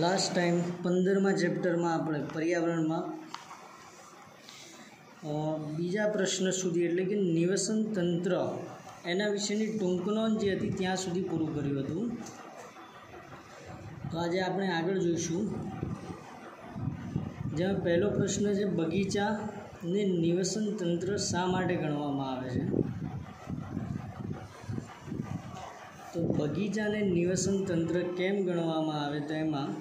Last time પંદરમા ચેપ્ટરમાં આપણે પર્યાવરણમાં બીજા પ્રશ્ન સુધી એટલે કે નિવસન તંત્ર, એના વિશેની ટૂંકનોન જે હતી ત્યાં સુધી પૂરું કર્યું હતું. તો આજે આપણે આગળ જોઈશું. જેમાં પહેલો પ્રશ્ન છે બગીચા ને નિવસન તંત્ર શા માટે ગણવામાં આવે છે? તો બગીચાને નિવસન તંત્ર કેમ ગણવામાં આવે તો એમાં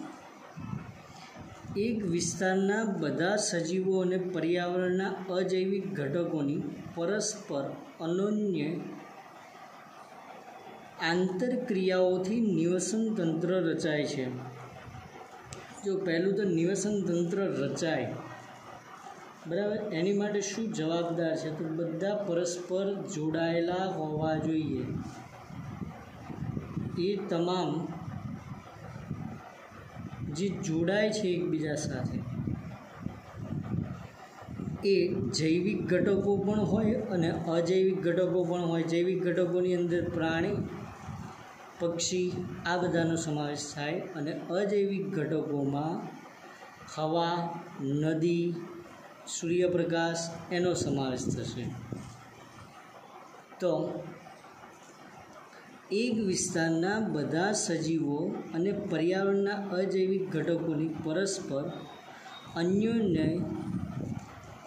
એક વિસ્તારના બધા સજીવો અને પર્યાવરણના અજૈવિક ઘટકોની પરસ્પર અનન્ય આંતરક્રિયાઓથી નિવસન તંત્ર રચાય છે. જો પહેલું તો નિવસન તંત્ર રચાય. બરાબર? એની માટે શું જવાબદાર છે? તો બધા પરસ્પર જોડાયેલા હોવા જોઈએ. એ તમામ જે જોડાય છે એકબીજા સાથે, એ જૈવિક ઘટકો પણ હોય અને અજૈવિક ઘટકો પણ હોય. જૈવિક ઘટકોની અંદર પ્રાણી, પક્ષી, આ બધાનો સમાવેશ થાય અને અજૈવિક ઘટકોમાં હવા, નદી, સૂર્યપ્રકાશ એનો સમાવેશ થશે. તો એક વિસ્તારના બધા સજીવો અને પર્યાવરણના અજૈવિક ઘટકોની પરસ્પર અન્યોન્ય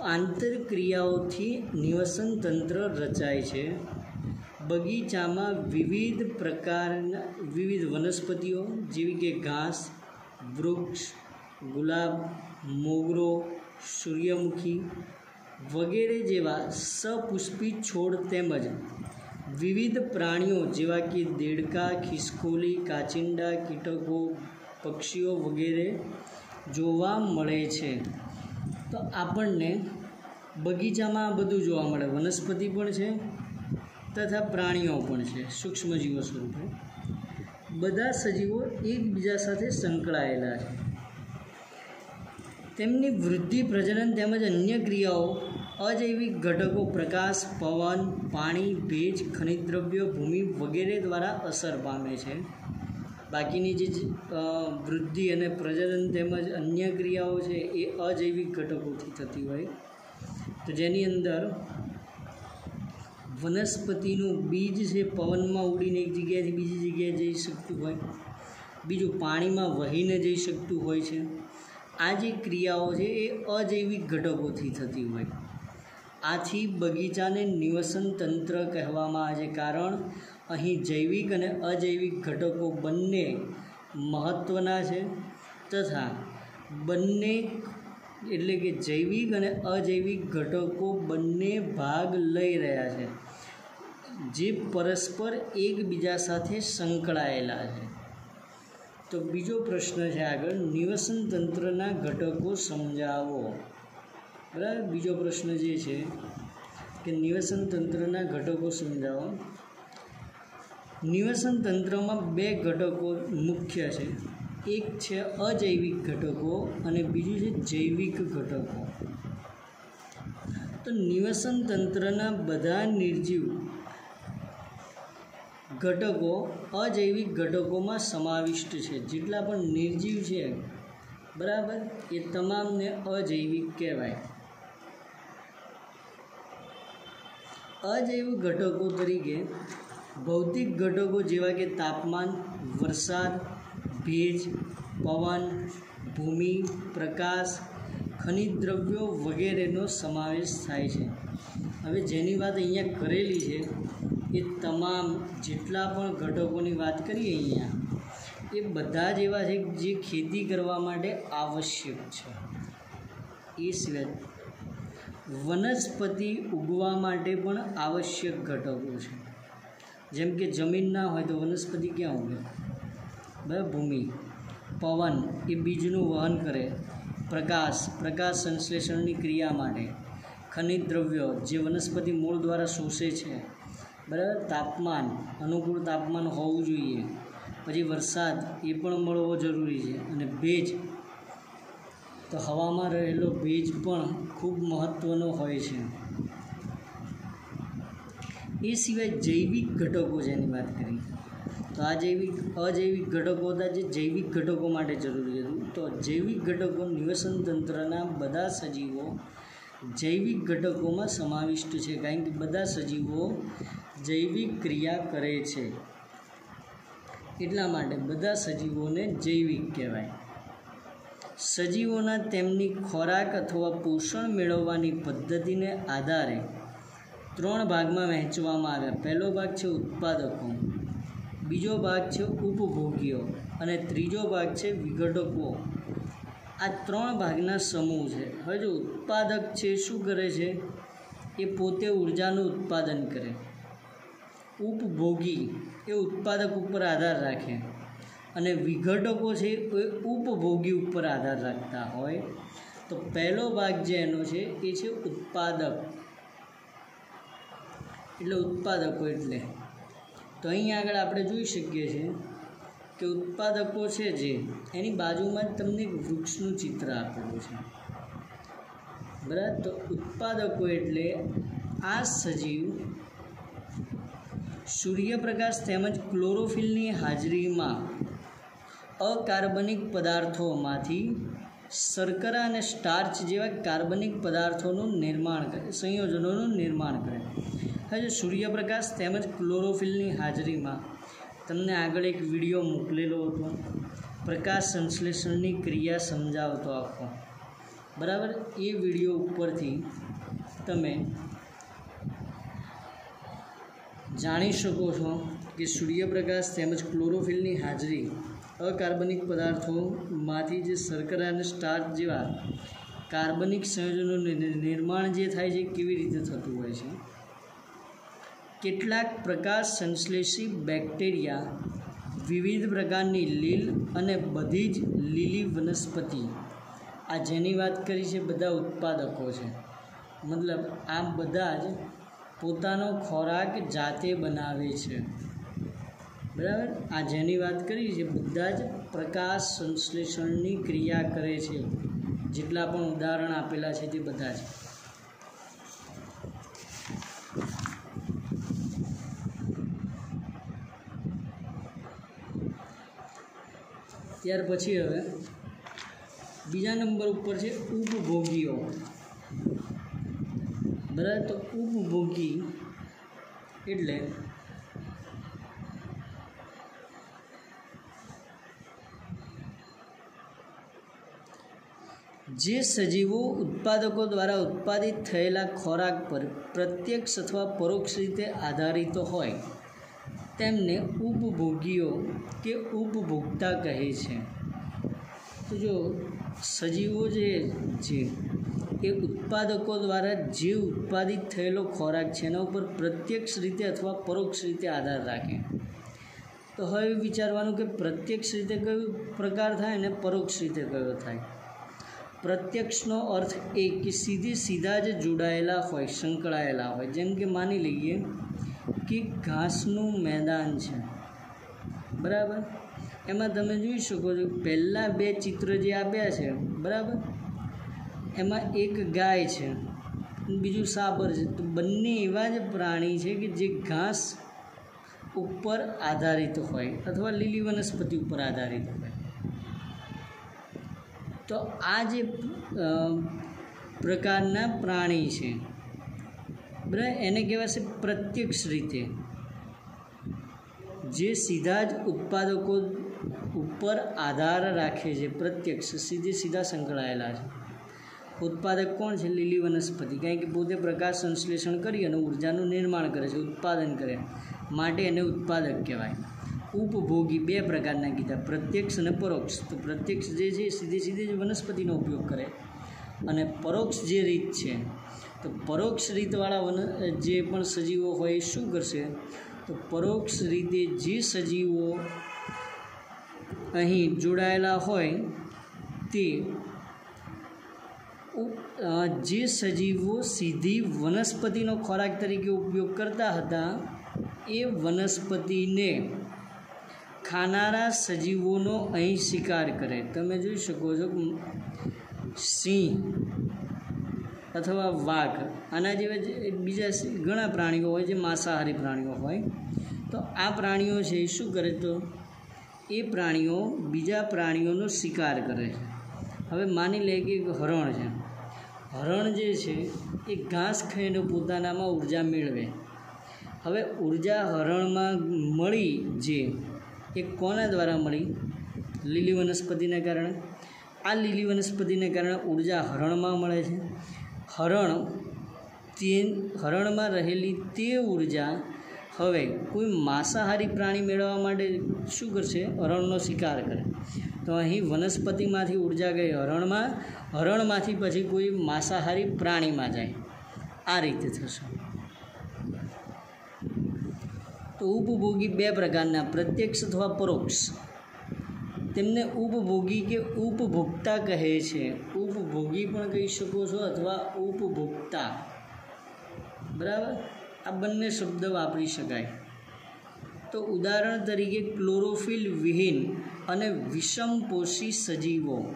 આંતરક્રિયાઓથી નિવસન તંત્ર રચાય છે. બગીચામાં વિવિધ પ્રકારના, વિવિધ વનસ્પતિઓ જેવી કે ઘાસ, વૃક્ષ, ગુલાબ, મોગરો, સૂર્યમુખી વગેરે જેવા સપુષ્પી છોડ તેમજ વિવિધ પ્રાણીઓ જેવા કે દેડકા, ખિસકોલી, કાચિંડા, કીટકો, પક્ષીઓ વગેરે જોવા મળે છે. તો આપણને બગીચામાં બધું જોવા મળે. વનસ્પતિ પણ છે તથા પ્રાણીઓ પણ છે, સૂક્ષ્મજીવો સ્વરૂપે. બધા સજીવો એકબીજા સાથે સંકળાયેલા છે. તેમની વૃદ્ધિ, પ્રજનન તેમજ અન્ય ક્રિયાઓ અજૈવિક ઘટકો પ્રકાશ, પવન, પાણી, ભેજ ખનિજ દ્રવ્યો ભૂમિ વગેરે દ્વારા અસર પામે છે. બાકીની જે વૃદ્ધિ અને પ્રજનન તેમજ અન્ય ક્રિયાઓ છે એ અજૈવિક ઘટકોથી થતી હોય. તો જેની અંદર વનસ્પતિનું બીજ છે પવનમાં ઉડીને એક જગ્યાએથી બીજી જગ્યાએ જઈ શકતું હોય. બીજું પાણીમાં વહીને જઈ શકતું હોય છે. આ જે ક્રિયાઓ છે એ અજૈવિક ઘટકોથી થતી હોય. આથી બગીચાને નિવસન તંત્ર કહેવામાં આવે છે. કારણ અહીં જૈવિક અને અજૈવિક ઘટકો બંને મહત્ત્વના છે તથા બંને એટલે કે જૈવિક અને અજૈવિક ઘટકો બંને ભાગ લઈ રહ્યા છે, જે પરસ્પર એકબીજા સાથે સંકળાયેલા છે. તો બીજો પ્રશ્ન છે આગળ. નિવસન તંત્રના ઘટકો સમજાવો. બરાબર? બીજો પ્રશ્ન જે છે કે નિવસન તંત્રના ઘટકો સમજાવો. નિવસન તંત્રમાં બે ઘટકો મુખ્ય છે. એક છે અજૈવિક ઘટકો અને બીજું છે જૈવિક ઘટકો. તો નિવસન તંત્રના બધા નિર્જીવ ઘટકો અજૈવિક ઘટકોમાં સમાવિષ્ટ છે. જેટલા પણ નિર્જીવ છે, બરાબર? એ તમામને અજૈવિક કહેવાય. અજૈવિક ઘટકો તરીકે ભૌતિક ઘટકો જેવા કે તાપમાન, વરસાદ, ભેજ, પવન, ભૂમિ, પ્રકાશ, ખનિજ દ્રવ્યો વગેરેનો સમાવેશ થાય છે. હવે જેની વાત અહીંયા કરેલી છે એ તમામ જેટલા પણ ઘટકોની વાત કરીએ અહીંયા, એ બધા જ એવા છે જે ખેતી કરવા માટે આવશ્યક છે. એ સિવાય વનસ્પતિ ઉગવા માટે પણ આવશ્યક ઘટકો છે. જેમ કે જમીન ના હોય તો વનસ્પતિ ક્યાં ઉગે? બરાબર, ભૂમિ, પવન એ બીજનું વહન કરે. પ્રકાશ પ્રકાશ સંશ્લેષણની ક્રિયા માટે. ખનિજ દ્રવ્યો જે વનસ્પતિ મૂળ દ્વારા શોષે છે. બરાબર, તાપમાન, અનુકૂળ તાપમાન હોવું જોઈએ. પછી વરસાદ એ પણ મળવો જરૂરી છે. અને ભેજ તો હવામાં રહેલો ભેજ પણ ખૂબ મહત્ત્વનો હોય છે. એ સિવાય જૈવિક ઘટકો જેની વાત કરી. તો આ જૈવિક, અજૈવિક ઘટકો હતા જે જૈવિક ઘટકો માટે જરૂરી હતું. તો જૈવિક ઘટકો નિવસન તંત્રના બધા સજીવો જૈવિક ઘટકોમાં સમાવિષ્ટ છે કારણ કે બધા સજીવો જૈવિક ક્રિયા કરે છે. એટલા માટે બધા સજીવોને જૈવિક કહેવાય. સજીવોના તેમની ખોરાક અથવા પોષણ મેળવવાની પદ્ધતિને આધારે ત્રણ ભાગમાં વહેંચવામાં આવ્યા. પહેલો ભાગ છે ઉત્પાદકો. બીજો ભાગ છે ઉપભોગીઓ. અને ત્રીજો ભાગ છે વિઘટકો. આ ત્રણ ભાગના સમૂહ છે. હવે જો ઉત્પાદક છે, શું કરે છે? એ પોતે ઉર્જાનું ઉત્પાદન કરે. ઉપભોગી એ ઉત્પાદક ઉપર આધાર રાખે. અને વિઘટકો છે એ ઉપભોગી ઉપર આધાર રાખતા હોય. તો પહેલો ભાગ જે એનો છે, એ છે ઉત્પાદક. એટલે ઉત્પાદકો એટલે. તો અહીં આગળ આપણે જોઈ શકીએ છીએ કે ઉત્પાદકો છે જે, એની બાજુમાં જ તમને વૃક્ષનું ચિત્ર આપેલું છે. બરાબર? તો ઉત્પાદકો એટલે આ સજીવ સૂર્યપ્રકાશ તેમજ ક્લોરોફિલની હાજરીમાં અકાર્બનિક પદાર્થોમાંથી શર્કરા અને સ્ટાર્ચ જેવા કાર્બનિક પદાર્થોનું નિર્માણ કરે, સંયોજનોનું નિર્માણ કરે. હવે સૂર્યપ્રકાશ તેમજ ક્લોરોફિલની હાજરીમાં તમને આગળ એક વીડિયો મોકલેલો હતો, પ્રકાશ સંશ્લેષણની ક્રિયા સમજાવતો આખો બરાબર? એ વીડિયો ઉપરથી તમે જાણી શકો છો કે સૂર્યપ્રકાશ તેમજ ક્લોરોફિલની હાજરી અકાર્બનિક પદાર્થોમાંથી જે શર્કરા અને સ્ટાર્ચ જેવા કાર્બનિક સંયોજનોનું નિર્માણ જે થાય છે, કેવી રીતે થતું હોય છે? કેટલાક પ્રકાશ સંશ્લેષી બેક્ટેરિયા વિવિધ પ્રકારની લીલ અને બધી જ લીલી વનસ્પતિ. આ જેની વાત કરી છે, બધા ઉત્પાદકો છે. મતલબ આ બધા જ પોતાનો ખોરાક જાતે બનાવે છે. બરાબર? આ જેની વાત કરી છે, બધા જ પ્રકાશ સંશ્લેષણની ક્રિયા કરે છે. જેટલા પણ ઉદાહરણ આપેલા છે તે બધા જ. ત્યાર પછી હવે બીજા નંબર ઉપર છે ઉપભોગીઓ. બરાબર? તો ઉપભોગી એટલે જે સજીવો ઉત્પાદકો દ્વારા ઉત્પાદિત થયેલા ખોરાક પર પ્રત્યક્ષ અથવા પરોક્ષ રીતે આધારિત હોય, તેમને ઉપભોગીઓ કે ઉપભોક્તા કહે છે. તો જો સજીવો જે છે, એ ઉત્પાદકો દ્વારા જે ઉત્પાદિત થયેલો ખોરાક છે, એના ઉપર પ્રત્યક્ષ રીતે અથવા પરોક્ષ રીતે આધાર રાખે. તો હવે વિચારવાનું કે પ્રત્યક્ષ રીતે કયો પ્રકાર થાય અને પરોક્ષ રીતે કયો થાય? પ્રત્યક્ષનો અર્થ એ કે સીધી સીધા જ જોડાયેલા હોય, સંકળાયેલા હોય. જેમ કે માની લઈએ કે ઘાસનું મેદાન છે. બરાબર? એમાં તમે જોઈ શકો છો, પહેલાં બે ચિત્ર જે આપ્યા છે, બરાબર? એમાં એક ગાય છે, બીજું સાબર છે. તો બંને એવા જ પ્રાણી છે કે જે ઘાસ ઉપર આધારિત હોય, અથવા લીલી વનસ્પતિ ઉપર આધારિત હોય. તો આ જે પ્રકારના પ્રાણી છે, બરાબર? એને કહેવાશે પ્રત્યક્ષ રીતે. જે સીધા જ ઉત્પાદકો ઉપર આધાર રાખે છે, પ્રત્યક્ષ, સીધે સીધા સંકળાયેલા છે. ઉત્પાદક કોણ છે? લીલી વનસ્પતિ. કારણ કે પોતે પ્રકાશ સંશ્લેષણ કરી અને ઉર્જાનું નિર્માણ કરે છે, ઉત્પાદન કરે. માટે એને ઉત્પાદક કહેવાય. ઉપભોગી બે પ્રકારના કીધા પ્રત્યક્ષ અને પરોક્ષ. તો પ્રત્યક્ષ જે છે સીધી સીધી જ વનસ્પતિનો ઉપયોગ કરે. અને પરોક્ષ જે રીત છે, તો પરોક્ષ રીતવાળા વન, જે પણ સજીવો હોય એ શું કરશે? તો પરોક્ષ રીતે જે સજીવો અહીં જોડાયેલા હોય તે જે સજીવો સીધી વનસ્પતિનો ખોરાક તરીકે ઉપયોગ કરતા હતા, એ વનસ્પતિને ખાનારા સજીવોનો અહીં શિકાર કરે. તમે જોઈ શકો છો સિંહ અથવા વાઘ, આના જેવા બીજા ઘણા પ્રાણીઓ હોય, જે માંસાહારી પ્રાણીઓ હોય. તો આ પ્રાણીઓ છે, એ શું કરે તો? એ પ્રાણીઓ બીજા પ્રાણીઓનો શિકાર કરે છે. હવે માની લે કે હરણ છે. હરણ જે છે, એ ઘાસ ખાઈને પોતાનામાં ઊર્જા મેળવે. હવે ઊર્જા હરણમાં મળી જે એ કોના દ્વારા મળી? લીલી વનસ્પતિને કારણે. આ લીલી વનસ્પતિને કારણે ઊર્જા હરણમાં મળે છે. હરણ તે હરણમાં રહેલી તે ઊર્જા હવે કોઈ માંસાહારી પ્રાણી મેળવવા માટે શું કરશે? હરણનો શિકાર કરે. તો અહીં વનસ્પતિમાંથી ઊર્જા ગઈ હરણમાં. હરણમાંથી પછી કોઈ માંસાહારી પ્રાણીમાં જાય. આ રીતે થશે તો ઉપભોગી બે પ્રકારના, પ્રત્યક્ષ અથવા પરોક્ષ. તેમને ઉપભોગી કે ઉપભોક્તા કહે છે. ઉપભોગી પણ કહી શકો છો અથવા ઉપભોક્તા. બરાબર? આ બંને શબ્દ વાપરી શકાય. તો ઉદાહરણ તરીકે ક્લોરોફિલ વિહીન અને વિષમપોષી સજીવો.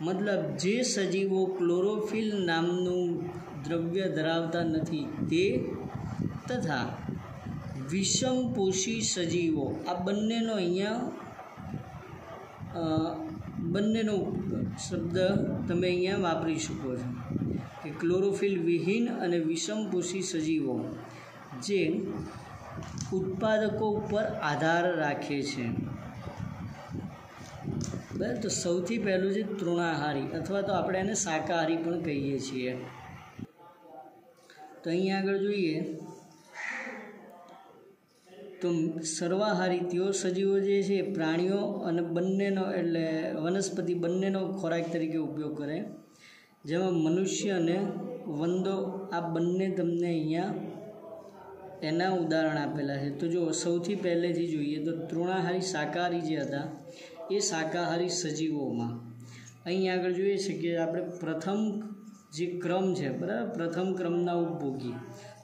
મતલબ જે સજીવો ક્લોરોફિલ નામનું દ્રવ્ય ધરાવતા નથી તે તથા વિષમપોષી સજીવો. આ બંનેનો અહીંયા બંનેનો શબ્દ તમે અહીંયા વાપરી શકો છો કે ક્લોરોફિલ વિહીન અને વિષમપોષી સજીવો, જે ઉત્પાદકો ઉપર આધાર રાખે છે. બરાબર? તો સૌથી પહેલું છે તૃણાહારી અથવા તો આપણે એને શાકાહારી પણ કહીએ છીએ. તો અહીંયા આગળ જોઈએ. તો સર્વાહારી તેઓ સજીવો જે છે, પ્રાણીઓ અને બંનેનો એટલે વનસ્પતિ બંનેનો ખોરાક તરીકે ઉપયોગ કરે. જેમાં મનુષ્ય અને વંદો આ બંને તમને અહીંયા એના ઉદાહરણ આપેલા છે. તો જો સૌથી પહેલેથી જોઈએ તો તૃણાહારી શાકાહારી જે હતા, એ શાકાહારી સજીવોમાં. અહીં આગળ જોઈએ છે કે આપણે પ્રથમ જે ક્રમ છે, બરાબર? પ્રથમ ક્રમના ઉપભોગી.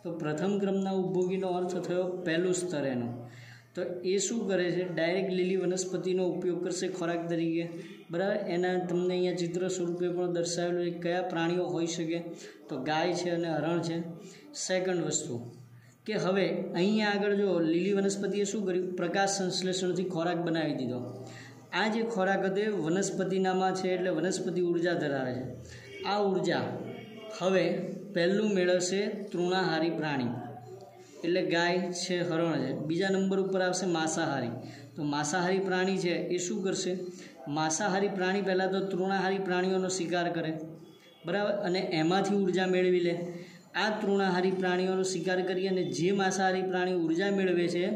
તો પ્રથમ ક્રમના ઉપભોગીનો અર્થ થયો પહેલું સ્તર એનો. તો એ શું કરે છે? ડાયરેક્ટ લીલી વનસ્પતિનો ઉપયોગ કરશે ખોરાક તરીકે. બરાબર? એના તમને અહીંયા ચિત્ર સ્વરૂપે પણ દર્શાવેલું છે કયા પ્રાણીઓ હોઈ શકે. તો ગાય છે અને હરણ છે. સેકન્ડ વસ્તુ કે હવે અહીંયા આગળ જો લીલી વનસ્પતિએ શું કર્યું? પ્રકાશ સંશ્લેષણથી ખોરાક બનાવી દીધો. આ જે ખોરાક હતો એ વનસ્પતિનામાં છે એટલે વનસ્પતિ ઊર્જા ધરાવે છે. આ ઊર્જા હવે પહેલું મેળવશે તૃણાહારી પ્રાણી. એટલે ગાય છે, હરણ છે. બીજા નંબર ઉપર આવશે માંસાહારી. તો માંસાહારી પ્રાણી છે, એ શું કરશે? માંસાહારી પ્રાણી પહેલાં તો તૃણાહારી પ્રાણીઓનો શિકાર કરે. બરાબર? અને એમાંથી ઊર્જા મેળવી લે. આ તૃણાહારી પ્રાણીઓનો શિકાર કરી અને જે માંસાહારી પ્રાણી ઊર્જા મેળવે છે,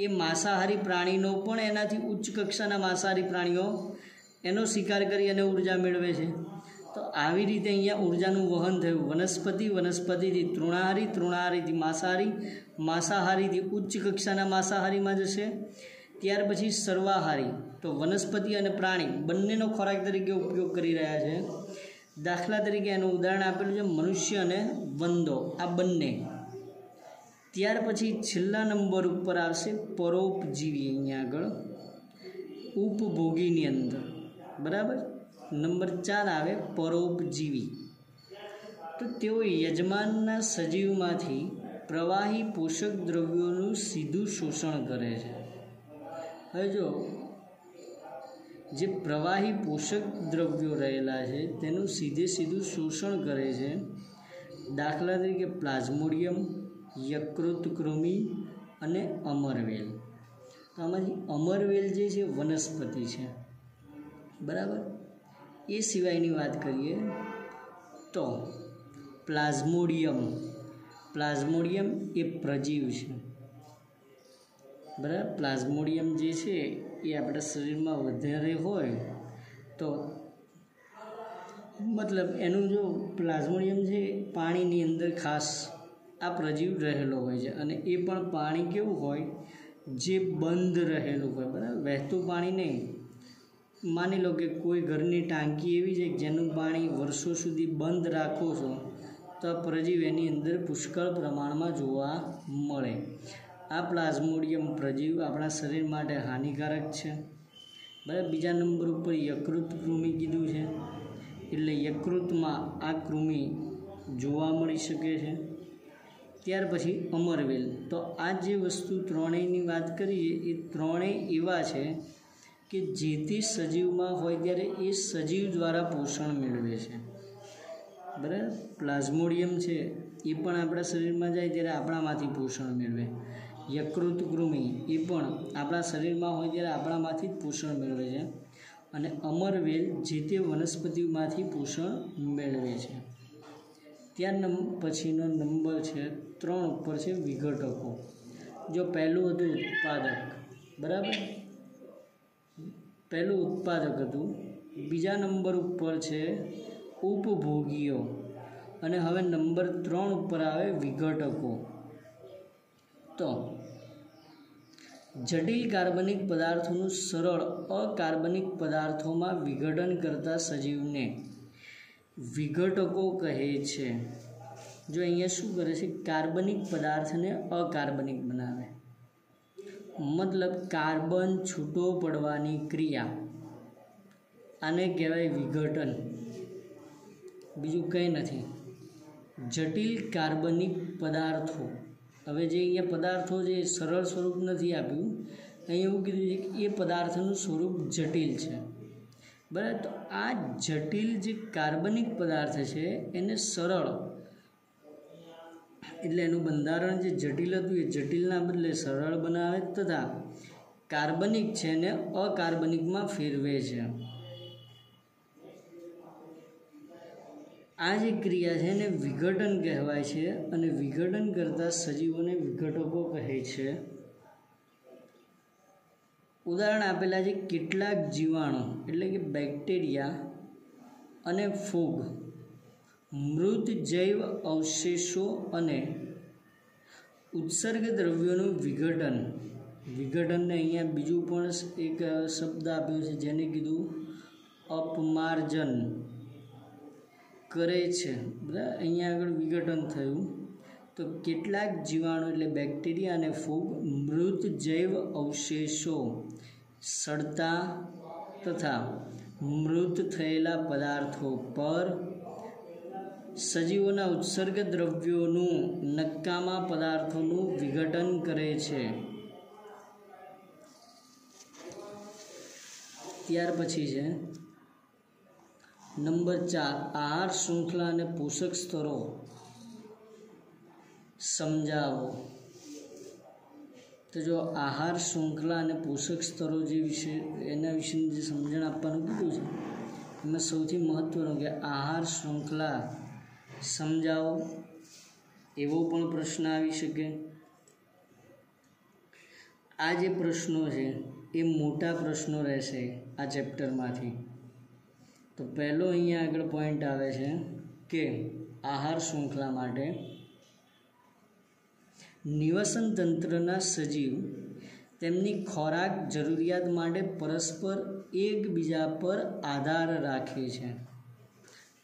એ માંસાહારી પ્રાણીનો પણ એનાથી ઉચ્ચ કક્ષાના માંસાહારી પ્રાણીઓ એનો શિકાર કરી અને ઊર્જા મેળવે છે. તો આવી રીતે અહીંયા ઉર્જાનું વહન થયું. વનસ્પતિ, વનસ્પતિથી તૃણાહારી, તૃણાહારીથી માંસાહારી, માંસાહારીથી ઉચ્ચ કક્ષાના માંસાહારીમાં જશે. ત્યાર પછી સર્વાહારી. તો વનસ્પતિ અને પ્રાણી બંનેનો ખોરાક તરીકે ઉપયોગ કરી રહ્યા છે. દાખલા તરીકે એનું ઉદાહરણ આપેલું છે મનુષ્ય અને વંદો. આ બંને. ત્યાર પછી છેલ્લા નંબર ઉપર આવશે પરોપજીવી. અહીંયા આગળ ઉપભોગીની અંદર. બરાબર? નંબર ચાર આવે પરોપજીવી. તો તેઓ યજમાનના સજીવમાંથી પ્રવાહી પોષક દ્રવ્યોનું સીધું શોષણ કરે છે. હવે જો જે પ્રવાહી પોષક દ્રવ્યો રહેલા છે, તેનું સીધે સીધું શોષણ કરે છે, દાખલા તરીકે પ્લાઝ્મોડિયમ યકૃત કૃમિ અને અમરવેલ. તો આમાંથી અમરવેલ જે છે, વનસ્પતિ છે. બરાબર? એ સિવાયની વાત કરીએ તો પ્લાઝ્મોડિયમ. પ્લાઝ્મોડિયમ એ પ્રજીવ છે. બરાબર? પ્લાઝ્મોડિયમ જે છે એ આપણા શરીરમાં વધારે હોય તો મતલબ એનું જો પ્લાઝ્મોડિયમ છે પાણીની અંદર ખાસ આ પ્રજીવ રહેલો હોય છે અને એ પણ પાણી કેવું હોય જે બંધ રહેલું હોય. બરાબર? વહેતું પાણી નહીં. માની લો કે કોઈ ઘરની ટાંકી એવી છે જેનું પાણી વર્ષો સુધી બંધ રાખો છો, તો પ્રજીવ એની અંદર પુષ્કળ પ્રમાણમાં જોવા મળે. આ પ્લાઝ્મોડિયમ પ્રજીવ આપણા શરીર માટે હાનિકારક છે. બરાબર? બીજા નંબર ઉપર યકૃત કૃમિ કીધું છે. એટલે યકૃતમાં આ કૃમિ જોવા મળી શકે છે. ત્યાર પછી અમરવેલ. તો આ જે વસ્તુ ત્રણેયની વાત કરીએ, એ ત્રણેય એવા છે કે જે તે સજીવમાં હોય ત્યારે એ સજીવ દ્વારા પોષણ મેળવે છે. બરાબર? પ્લાઝ્મોડિયમ છે, એ પણ આપણા શરીરમાં જાય ત્યારે આપણામાંથી પોષણ મેળવે. યકૃત કૃમિ એ પણ આપણા શરીરમાં હોય ત્યારે આપણામાંથી જ પોષણ મેળવે છે. અને અમરવેલ, જે તે વનસ્પતિમાંથી પોષણ મેળવે છે. ત્યાર પછીનો નંબર છે, ત્રણ ઉપર છે, વિઘટકો. જો પહેલું હતું ઉત્પાદક. બરાબર? પહેલું ઉત્પાદક હતું. બીજા નંબર ઉપર છે ઉપભોગીઓ. અને હવે નંબર ત્રણ ઉપર આવે વિઘટકો. તો જટિલ કાર્બનિક પદાર્થોનું સરળ અકાર્બનિક પદાર્થોમાં વિઘટન કરતા સજીવને વિઘટકો કહે છે. જો અહીંયા શું કરે છે? કાર્બનિક પદાર્થને અકાર્બનિક બનાવે. મતલબ કાર્બન છૂટો પડવાની ક્રિયા. આને કહેવાય વિઘટન. બીજું કંઈ નથી. જટિલ કાર્બનિક પદાર્થો. હવે જે અહીંયા પદાર્થો જે સરળ સ્વરૂપ નથી આપ્યું અહીં એવું કીધું છે કે એ પદાર્થનું સ્વરૂપ જટિલ છે. બરાબર? તો આ જટિલ જે કાર્બનિક પદાર્થ છે, એને સરળ એટલે એનું બંધારણ જે જટિલ હતું, એ જટિલના બદલે સરળ બનાવે તથા કાર્બનિક છે એને અકાર્બનિકમાં ફેરવે છે. આ જે ક્રિયા છે એને વિઘટન કહેવાય છે અને વિઘટન કરતા સજીવોને વિઘટકો કહે છે. ઉદાહરણ આપેલા છે કેટલાક જીવાણુ, એટલે કે બેક્ટેરિયા અને ફૂગ. મૃત જૈવ અવશેષો અને ઉત્સર્ગ દ્રવ્યોનું વિઘટન. વિઘટનને અહીંયા બીજું પણ એક શબ્દ આપ્યો છે જેને કીધું અપમાર્જન. કરે છે. બરાબર અહીંયા આગળ વિઘટન થયું. તો કેટલાક જીવાણુ એટલે બેક્ટેરિયા અને ફૂગ મૃત જૈવ અવશેષો સડતા તથા મૃત થયેલા પદાર્થો પર સજીવોના ઉત્સર્ગ દ્રવ્યોનું નક્કામા પદાર્થોનું વિઘટન કરે છે. ત્યાર પછી છે, નંબર ચાર, આહાર, શૃંખલા અને પોષક સ્તરો. સમજાવો. તો જો આહાર, શૃંખલા અને પોષક સ્તરો જે વિશે, એના વિશેની જે સમજણ આપવાનું કીધું છે, એમાં સૌથી મહત્ત્વનું કે આહાર, શૃંખલા સમજાવો. એવો પણ પ્રશ્ન આવી શકે. આ જે પ્રશ્નો છે, એ મોટા પ્રશ્નો રહેશે આ ચેપ્ટરમાંથી. તો પહેલો અહીંયા આગળ પોઈન્ટ આવે છે કે આહાર શૃંખલા માટે નિવસન તંત્રના સજીવ તેમની ખોરાક જરૂરિયાત માટે પરસ્પર એકબીજા પર આધાર રાખે છે.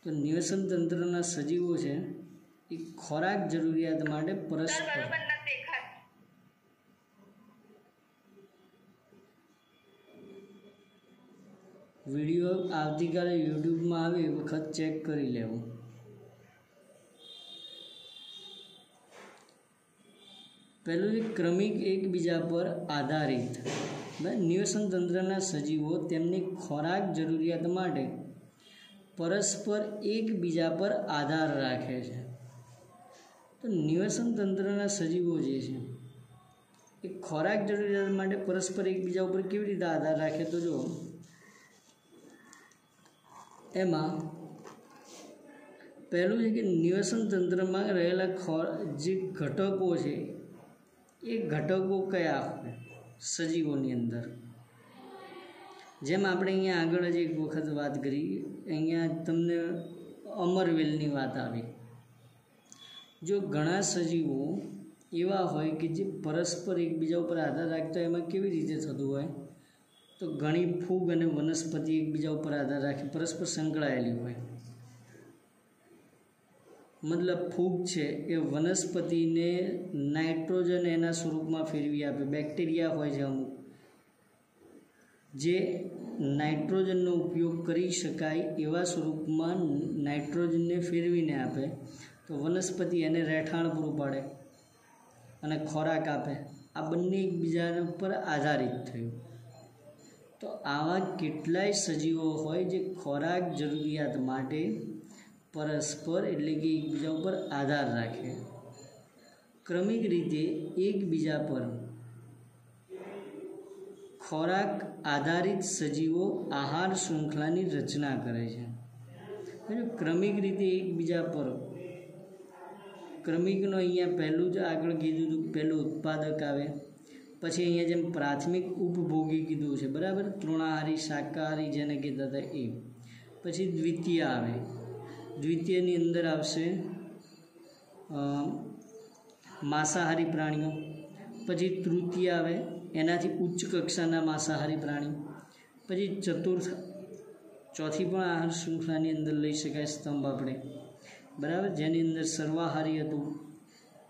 તો નિવસન તંત્રના સજીવો છે એ ખોરાક જરૂરિયાત માટે પરસ્પર વીડિયો આવતીકાલે યુટ્યુબમાં આવે એ વખત ચેક કરી લેવું. પહેલું છે ક્રમિક એકબીજા પર આધારિત. નિવસન તંત્રના સજીવો તેમની ખોરાક જરૂરિયાત માટે પરસ્પર એકબીજા પર આધાર રાખે છે. તો નિવસન તંત્રના સજીવો જે છે, એ ખોરાક જરૂરિયાત માટે પરસ્પર એકબીજા ઉપર કેવી રીતે આધાર રાખે તો જો એમાં પહેલું છે કે નિવસન તંત્રમાં રહેલા ખો, જે ઘટકો છે, એ ઘટકો કયા હોય? સજીવોની અંદર. જેમ આપણે અહીંયા આગળ જ એક વખત વાત કરી, અહીંયા તમને અમરવેલની વાત આવી. જો ઘણા સજીવો એવા હોય કે જે પરસ્પર એકબીજા ઉપર આધાર રાખતા હોય, એમાં કેવી રીતે થતું હોય? તો ઘણી ફૂગ અને વનસ્પતિ એકબીજા ઉપર આધાર રાખી પરસ્પર સંકળાયેલી હોય. મતલબ ફૂગ છે એ વનસ્પતિને નાઇટ્રોજન એના સ્વરૂપમાં ફેરવી આપે, બેક્ટેરિયા હોય છે અમુક. જે નાઇટ્રોજનનો ઉપયોગ કરી શકાય એવા સ્વરૂપમાં નાઇટ્રોજનને ફેરવીને આપે. તો વનસ્પતિ એને રહેઠાણ પૂરું પાડે અને ખોરાક આપે. આ બંને એકબીજા પર આધારિત થયું. તો આવા કેટલાય સજીવો હોય જે ખોરાક જરૂરિયાત માટે પરસ્પર એટલે કે એકબીજા ઉપર આધાર રાખે. ક્રમિક રીતે એકબીજા પર ખોરાક આધારિત સજીવો આહાર શૃંખલાની રચના કરે છે. ક્રમિક રીતે એકબીજા પર ક્રમિકનો અહીંયા પહેલું જ આગળ કીધું હતું, પહેલું ઉત્પાદક આવે. પછી અહીંયા જેમ પ્રાથમિક ઉપભોગી કીધું છે, બરાબર? તૃણાહારી, શાકાહારી જેને કહેતા હતા એ. પછી દ્વિતીય આવે. દ્વિતીયની અંદર આવશે માંસાહારી પ્રાણીઓ. પછી તૃતીય આવે. એનાથી ઉચ્ચ કક્ષાના માંસાહારી પ્રાણી. પછી ચતુર્થ, ચોથી પણ આહાર શૃંખલાની અંદર લઈ શકાય સ્તંભ આપણે. બરાબર? જેની અંદર સર્વાહારી હતું.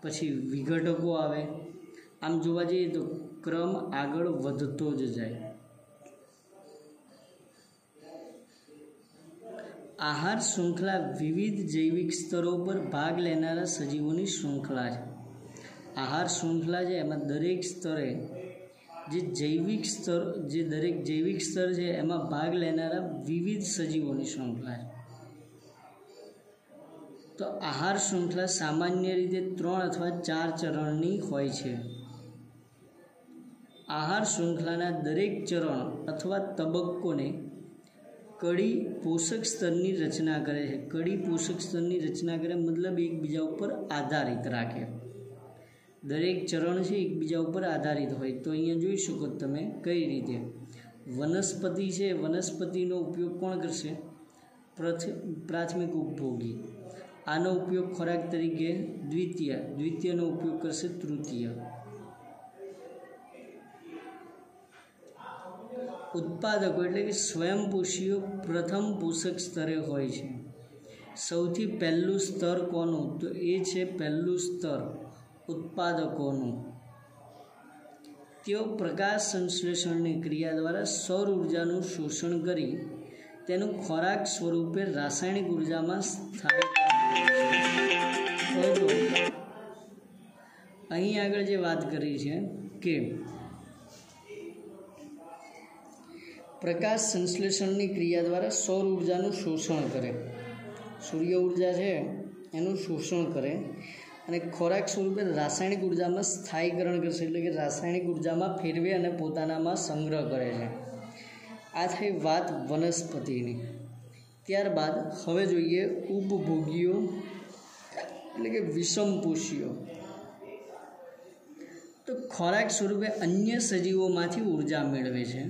પછી વિઘટકો આવે. આમ જોવા જઈએ તો ક્રમ આગળ વધતો જ જાય. આહાર શૃંખલા વિવિધ જૈવિક સ્તરો પર ભાગ લેનારા સજીવોની શૃંખલા છે. આહાર શૃંખલા છે, એમાં દરેક સ્તરે જે જૈવિક સ્તર, જે દરેક જૈવિક સ્તર છે, એમાં ભાગ લેનારા વિવિધ સજીવોની શૃંખલા છે. તો આહાર શૃંખલા સામાન્ય રીતે ત્રણ અથવા ચાર ચરણની હોય છે. આહાર શૃંખલાના દરેક ચરણ અથવા તબક્કોને કડી પોષક સ્તરની રચના કરે છે. કડી પોષક સ્તરની રચના કરે મતલબ એકબીજા ઉપર આધારિત રાખે. દરેક ચરણ છે એકબીજા ઉપર આધારિત હોય, તો અહીંયા જોઈ શકો તમે કઈ રીતે. વનસ્પતિ છે, વનસ્પતિનો ઉપયોગ કોણ કરશે? પ્રાથમિક ઉપભોગી. આનો ઉપયોગ ખોરાક તરીકે દ્વિતીય, દ્વિતીયનો ઉપયોગ કરશે તૃતીય. ઉત્પાદકો એટલે કે સ્વયંપોષીઓ પ્રથમ પોષક સ્તરે હોય છે. સૌથી પહેલું સ્તર કોનું? તો એ છે પહેલું સ્તર. ઉત્પાદકોનું. તેઓ પ્રકાશ સંશ્લેષણની ક્રિયા દ્વારા સૌર ઉર્જાનું શોષણ કરી તેનું ખોરાક સ્વરૂપે રાસાયણિક ઉર્જામાં સ્થાયી અહીં આગળ જે વાત કરી છે કે પ્રકાશ સંશ્લેષણની ક્રિયા દ્વારા સૌર ઉર્જાનું શોષણ કરે. સૂર્ય ઊર્જા છે, એનું શોષણ કરે. અને ખોરાક સ્વરૂપે રાસાયણિક ઉર્જામાં સ્થાયીકરણ કરશે એટલે કે રાસાયણિક ઉર્જામાં ફેરવે અને પોતાનામાં સંગ્રહ કરે છે. આ થઈ વાત વનસ્પતિની. ત્યારબાદ હવે જોઈએ ઉપભોગીઓ, એટલે કે વિષમપોષીઓ. તો ખોરાક સ્વરૂપે અન્ય સજીવોમાંથી ઊર્જા મેળવે છે.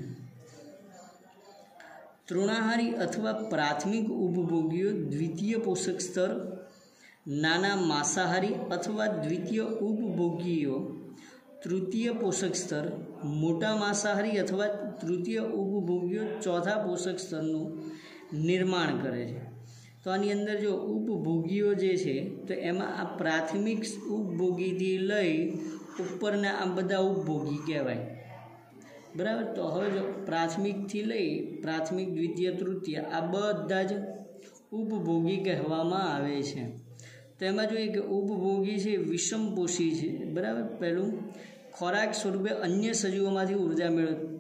તૃણાહારી અથવા પ્રાથમિક ઉપભોગીઓ દ્વિતીય પોષક સ્તર નાના માંસાહારી અથવા દ્વિતીય ઉપભોગીઓ, તૃતીય પોષક સ્તર, મોટા માંસાહારી અથવા તૃતીય ઉપભોગીઓ, ચોથા પોષક સ્તરનું નિર્માણ કરે છે. તો આની અંદર જો ઉપભોગીઓ જે છે, તો એમાં આ પ્રાથમિક ઉપભોગીથી લઈ ઉપરના આ બધા ઉપભોગી કહેવાય. બરાબર? તો હવે જો પ્રાથમિકથી લઈ પ્રાથમિક, દ્વિતીય, તૃતીય આ બધા જ ઉપભોગી કહેવામાં આવે છે. તો એમાં જોઈએ કે ઉપભોગી છે, વિષમપોષી છે, બરાબર? પહેલું, ખોરાક સ્વરૂપે અન્ય સજીવોમાંથી ઊર્જા મેળવે.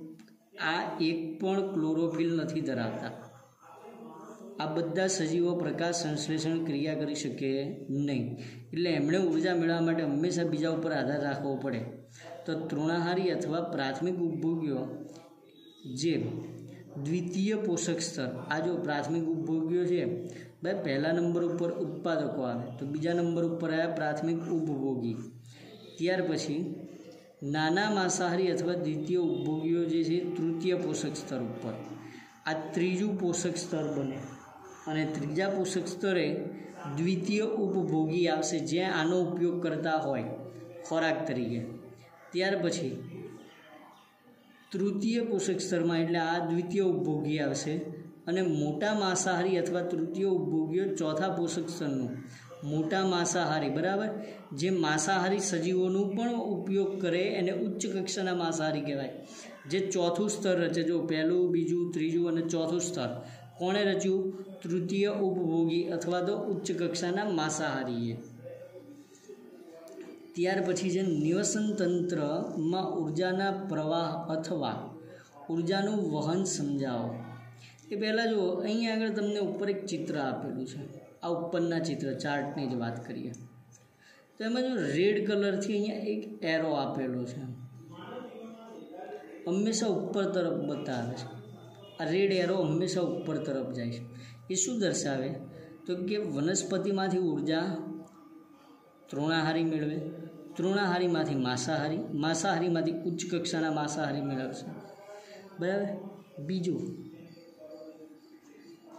આ એક પણ ક્લોરોફિલ નથી ધરાવતા. આ બધા સજીવો પ્રકાશ સંશ્લેષણ ક્રિયા કરી શકે નહીં. એટલે એમણે ઊર્જા મેળવવા માટે હંમેશા બીજા ઉપર આધાર રાખવો પડે. તો તૃણાહારી અથવા પ્રાથમિક ઉપભોગીઓ, જે દ્વિતીય પોષક સ્તર, આ જો પ્રાથમિક ઉપભોગીઓ છે ભાઈ, પહેલા નંબર ઉપર ઉત્પાદકો આવે, તો બીજા નંબર ઉપર આવ્યા પ્રાથમિક ઉપભોગી. ત્યાર પછી નાના માંસાહારી અથવા દ્વિતીય ઉપભોગીઓ જે છે, તૃતીય પોષક સ્તર ઉપર. આ ત્રીજું પોષક સ્તર બને. અને ત્રીજા પોષક સ્તરે દ્વિતીય ઉપભોગી આવશે, જે આનો ઉપયોગ કરતા હોય, ખોરાક તરીકે. ત્યાર પછી તૃતીય પોષક સ્તરમાં એટલે આ દ્વિતીય ઉપભોગી આવશે. અને મોટા માંસાહારી અથવા તૃતીય ઉપભોગીઓ ચોથા પોષક સ્તરનું. મોટા માંસાહારી, બરાબર? જે માંસાહારી સજીવોનું પણ ઉપયોગ કરે એને ઉચ્ચ કક્ષાના માંસાહારી કહેવાય. જે ચોથું સ્તર રચે, જો પહેલું, બીજું, ત્રીજું અને ચોથું સ્તર. કોણે રચ્યું? તૃતીય ઉપભોગી અથવા તો ઉચ્ચ કક્ષાના માંસાહારીએ. ત્યાર પછી છે નિવસન તંત્રમાં ઉર્જાના પ્રવાહ અથવા ઉર્જાનું વહન સમજાવો. એ પહેલાં જુઓ, અહીંયા આગળ તમને ઉપર એક ચિત્ર આપેલું છે. આ ઉપરના ચિત્ર, ચાર્ટની જ વાત કરીએ. તો એમાં જો રેડ કલરથી અહીંયા એક એરો આપેલો છે. હંમેશા ઉપર તરફ બતાવે છે. આ રેડ એરો હંમેશા ઉપર તરફ જાય છે. એ શું દર્શાવે? તો કે વનસ્પતિમાંથી ઊર્જા તૃણાહારી મેળવે. તૃણાહારીમાંથી માંસાહારી. માંસાહારીમાંથી ઉચ્ચ કક્ષાના માંસાહારી મેળવશે બરાબર? બીજું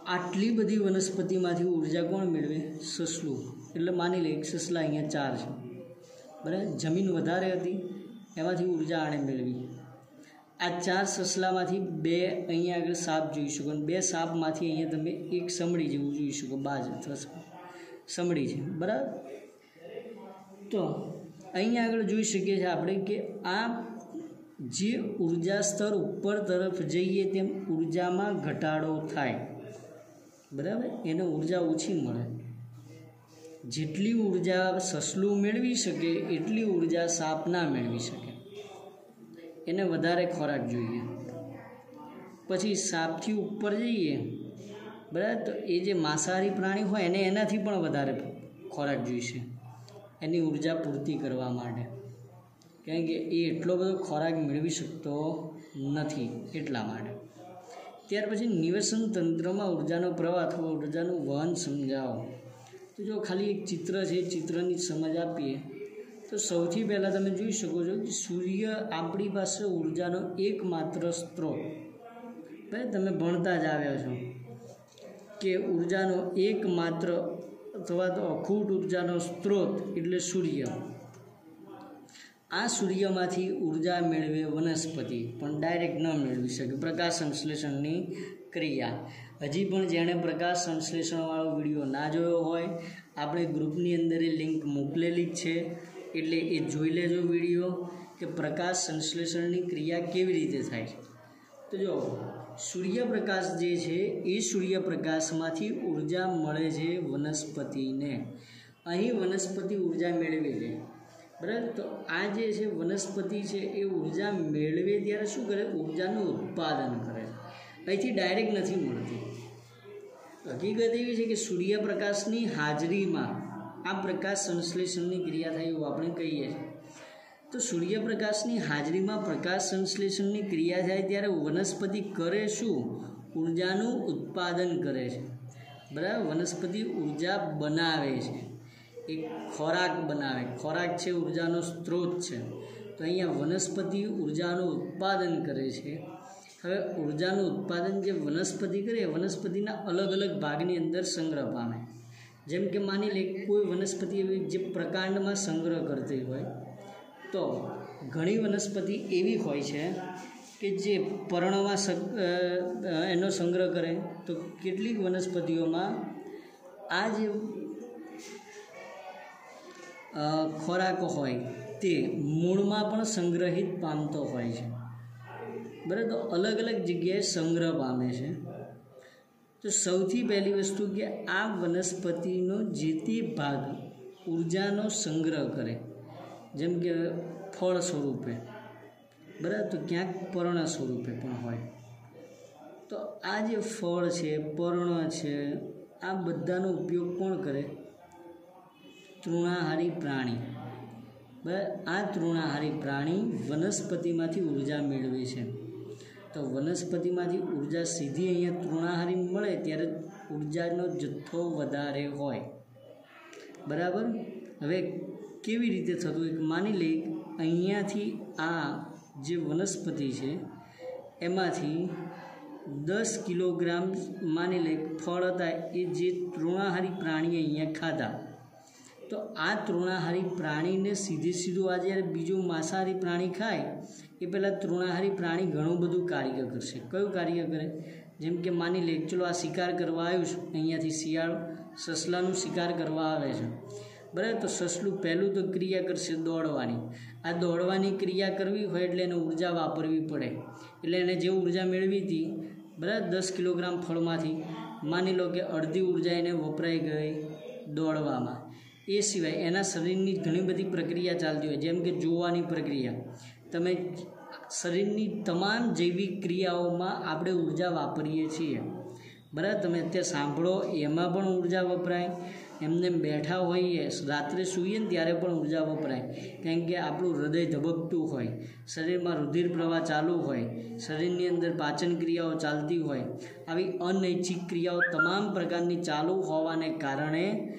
આટલી બધી વનસ્પતિમાંથી ઊર્જા કોણ મેળવે? સસલું. એટલે માની લે એક સસલા અહીંયા ચાર છે. બરાબર? જમીન વધારે હતી, એમાંથી ઊર્જા આણે મેળવી. આ ચાર સસલામાંથી બે અહીંયા આગળ સાપ જોઈ શકો અને બે સાપમાંથી અહીંયા તમે એક સમડી જેવું જોઈ શકો, બાજ અથવા સમડી છે. બરાબર? તો અહીંયા આગળ જોઈ શકીએ છીએ આપણે કે આ જે ઊર્જા સ્તર ઉપર તરફ જઈએ તેમ ઉર્જામાં ઘટાડો થાય. બરાબર? એને ઊર્જા ઓછી મળે. જેટલી ઊર્જા સસલું મેળવી શકે, એટલી ઊર્જા સાપ ના મેળવી શકે. એને વધારે ખોરાક જોઈએ. પછી સાપથી ઉપર જઈએ, બરાબર? તો એ જે માંસાહારી પ્રાણી હોય, એને એનાથી પણ વધારે ખોરાક જોઈશે એની ઊર્જા પૂર્તિ કરવા માટે. કારણ કે એ એટલો બધો ખોરાક મેળવી શકતો નથી એટલા માટે. ત્યાર પછી નિવેશન તંત્રમાં ઉર્જાનો પ્રવાહ અથવા ઉર્જાનું વહન સમજાવો. તો જો ખાલી એક ચિત્ર છે ચિત્રની સમજ આપીએ. તો સૌથી પહેલાં તમે જોઈ શકો છો કે સૂર્ય આપણી પાસે ઉર્જાનો એકમાત્ર સ્ત્રોત. ભાઈ, તમે ભણતા જ આવ્યા છો કે ઉર્જાનો એકમાત્ર અથવા તો અખૂટ ઉર્જાનો સ્ત્રોત એટલે સૂર્ય. આ સૂર્યમાંથી ઊર્જા મેળવે વનસ્પતિ, પણ ડાયરેક્ટ ન મેળવી શકે. પ્રકાશ સંશ્લેષણની ક્રિયા. હજી પણ જેણે પ્રકાશ સંશ્લેષણવાળો વીડિયો ના જોયો હોય, આપણે ગ્રુપની અંદર એ લિંક મોકલેલી જ છે. એટલે એ જોઈ લેજો વીડિયો કે પ્રકાશ સંશ્લેષણની ક્રિયા કેવી રીતે થાય. છે તો જો, સૂર્યપ્રકાશ જે છે, એ સૂર્યપ્રકાશમાંથી ઊર્જા મળે છે વનસ્પતિને. અહીં વનસ્પતિ ઊર્જા મેળવે છે. બરાબર તો આ જે છે વનસ્પતિ છે, એ ઊર્જા મેળવે ત્યારે શું કરે? ઉર્જાનું ઉત્પાદન કરે. અહીંથી ડાયરેક્ટ નથી મળતી. હકીકત એવી છે કે સૂર્યપ્રકાશની હાજરીમાં આ પ્રકાશ સંશ્લેષણની ક્રિયા થાય એવું આપણે કહીએ છીએ. તો સૂર્યપ્રકાશની હાજરીમાં પ્રકાશ સંશ્લેષણની ક્રિયા થાય ત્યારે વનસ્પતિ કરે શું? ઉર્જાનું ઉત્પાદન કરે છે. બરાબર? વનસ્પતિ ઊર્જા બનાવે છે. એક ખોરાક બનાવે. ખોરાક છે ઉર્જાનો સ્ત્રોત છે. તો અહીંયા વનસ્પતિ ઉર્જાનું ઉત્પાદન કરે છે. હવે ઉર્જાનું ઉત્પાદન જે વનસ્પતિ કરે વનસ્પતિના અલગ અલગ ભાગની અંદર સંગ્રહ પામે. જેમ કે માની લે, કોઈ વનસ્પતિ એવી જે પ્રકાંડમાં સંગ્રહ કરતી હોય, તો ઘણી વનસ્પતિ એવી હોય છે કે જે પર્ણમાં એનો સંગ્રહ કરે. તો કેટલીક વનસ્પતિઓમાં આ જે ખોરાક હોય તે મૂળમાં પણ સંગ્રહિત પામતો હોય છે. બરાબર? તો અલગ અલગ જગ્યાએ સંગ્રહ પામે છે. તો સૌથી પહેલી વસ્તુ કે આ વનસ્પતિનો જે તે ભાગ ઉર્જાનો સંગ્રહ કરે, જેમ કે ફળ સ્વરૂપે. બરાબર? તો ક્યાંક પર્ણ સ્વરૂપે પણ હોય. તો આ જે ફળ છે, પર્ણ છે, આ બધાનો ઉપયોગ કોણ કરે? તૃણાહારી પ્રાણી. બરાબર આ તૃણાહારી પ્રાણી વનસ્પતિમાંથી ઊર્જા મેળવે છે. તો વનસ્પતિમાંથી ઊર્જા સીધી અહીંયા તૃણાહારી મળે ત્યારે ઉર્જાનો જથ્થો વધારે હોય. બરાબર? હવે કેવી રીતે થતું? એક માની લે અહીંયાથી આ જે વનસ્પતિ છે, એમાંથી દસ કિલોગ્રામ માની લે ફળ હતા એ જે તૃણાહારી પ્રાણીએ અહીંયા ખાધા. તો આ તૃણાહારી પ્રાણીને સીધે સીધું આ જ્યારે બીજું માંસાહારી પ્રાણી ખાય, એ પહેલાં તૃણાહારી પ્રાણી ઘણું બધું કાર્ય કરશે. કયું કાર્ય કરે? જેમ કે માની લે, ચલો આ શિકાર કરવા આવ્યું છે, અહીંયાથી શિયાળ, સસલાનું શિકાર કરવા આવે છે. બરાબર? તો સસલું પહેલું તો ક્રિયા કરશે દોડવાની. આ દોડવાની ક્રિયા કરવી હોય એટલે એને ઊર્જા વાપરવી પડે. એટલે એને જે ઊર્જા મેળવી હતી, બરાબર? દસ કિલોગ્રામ ફળમાંથી, માની લો કે અડધી ઊર્જા એને વપરાઈ ગઈ દોડવામાં. એ સિવાય એના શરીરની ઘણી બધી પ્રક્રિયા ચાલતી હોય, જેમ કે જોવાની પ્રક્રિયા. તમે શરીરની તમામ જૈવિક ક્રિયાઓમાં આપણે ઊર્જા વાપરીએ છીએ. બરાબર? તમે અત્યારે સાંભળો, એમાં પણ ઊર્જા વપરાય. એમને બેઠા હોઈએ, રાત્રે સૂઈએ ને ત્યારે પણ ઊર્જા વપરાય. કારણ કે આપણું હૃદય ધબકતું હોય, શરીરમાં રુધિર પ્રવાહ ચાલુ હોય, શરીરની અંદર પાચન ક્રિયાઓ ચાલતી હોય. આવી અનૈચ્છિક ક્રિયાઓ તમામ પ્રકારની ચાલુ હોવાને કારણે